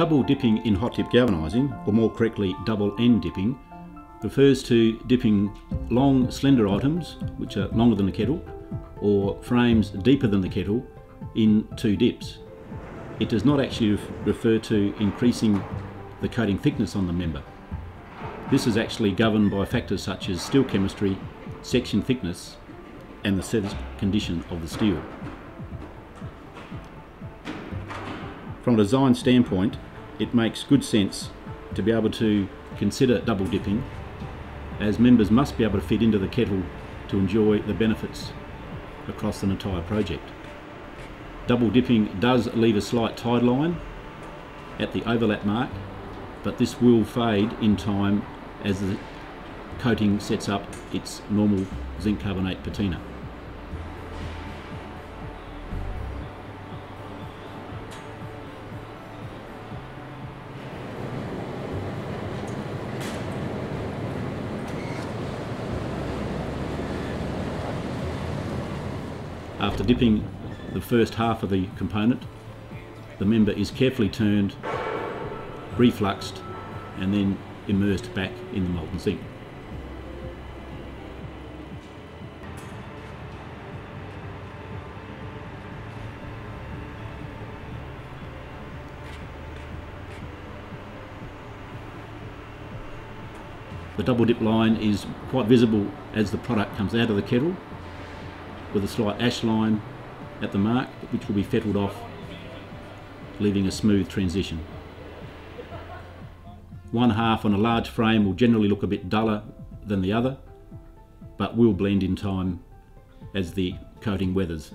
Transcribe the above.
Double dipping in hot dip galvanising, or more correctly double end dipping, refers to dipping long slender items, which are longer than the kettle, or frames deeper than the kettle, in two dips. It does not actually refer to increasing the coating thickness on the member. This is actually governed by factors such as steel chemistry, section thickness, and the surface condition of the steel. From a design standpoint, it makes good sense to be able to consider double dipping as members must be able to fit into the kettle to enjoy the benefits across an entire project. Double dipping does leave a slight tide line at the overlap mark, but this will fade in time as the coating sets up its normal zinc carbonate patina. After dipping the first half of the component, the member is carefully turned, refluxed, and then immersed back in the molten zinc. The double dip line is quite visible as the product comes out of the kettle with a slight ash line at the mark which will be fettled off leaving a smooth transition. One half on a large frame will generally look a bit duller than the other but will blend in time as the coating weathers.